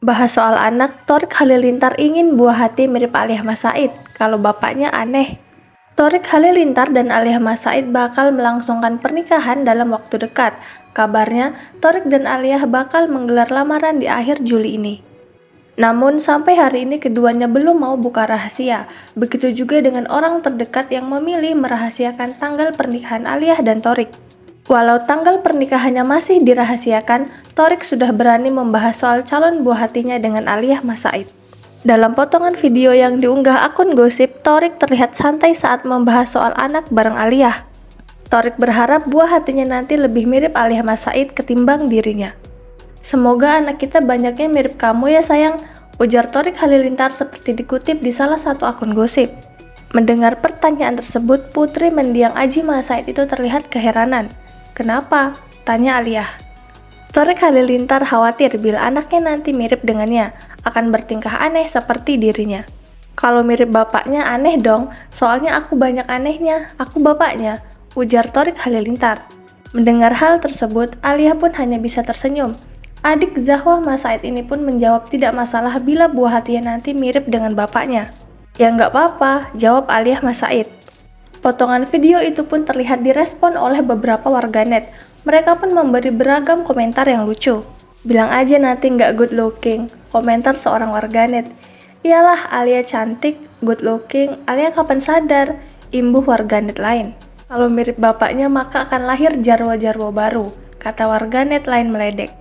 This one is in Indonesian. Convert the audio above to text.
Bahas soal anak, Torik Halilintar ingin buah hati mirip Aliyah Mas Said, kalau bapaknya aneh. Torik Halilintar dan Aliyah Mas Said bakal melangsungkan pernikahan dalam waktu dekat. Kabarnya, Torik dan Aliyah bakal menggelar lamaran di akhir Juli ini. Namun sampai hari ini keduanya belum mau buka rahasia. Begitu juga dengan orang terdekat yang memilih merahasiakan tanggal pernikahan Aliyah dan Torik. Walau tanggal pernikahannya masih dirahasiakan, Torik sudah berani membahas soal calon buah hatinya dengan Aliyah Mas Said. Dalam potongan video yang diunggah akun gosip, Torik terlihat santai saat membahas soal anak bareng Aliyah. Torik berharap buah hatinya nanti lebih mirip Aliyah Mas Said ketimbang dirinya. Semoga anak kita banyaknya mirip kamu ya sayang, ujar Torik Halilintar seperti dikutip di salah satu akun gosip. Mendengar pertanyaan tersebut, Putri mendiang Aji Said itu terlihat keheranan. Kenapa? Tanya Aliyah. Torik Halilintar khawatir bila anaknya nanti mirip dengannya, akan bertingkah aneh seperti dirinya. Kalau mirip bapaknya aneh dong, soalnya aku banyak anehnya, aku bapaknya, ujar Torik Halilintar. Mendengar hal tersebut, Alia pun hanya bisa tersenyum. Adik Zahwa Mas Said ini pun menjawab tidak masalah bila buah hatinya nanti mirip dengan bapaknya. Ya nggak apa-apa, jawab Aliyah Mas Said. Potongan video itu pun terlihat direspon oleh beberapa warganet. Mereka pun memberi beragam komentar yang lucu. Bilang aja nanti nggak good looking, komentar seorang warganet. Iyalah Alia cantik, good looking, Alia kapan sadar? Imbuh warganet lain. Kalau mirip bapaknya maka akan lahir jarwo-jarwo baru, kata warganet lain meledek.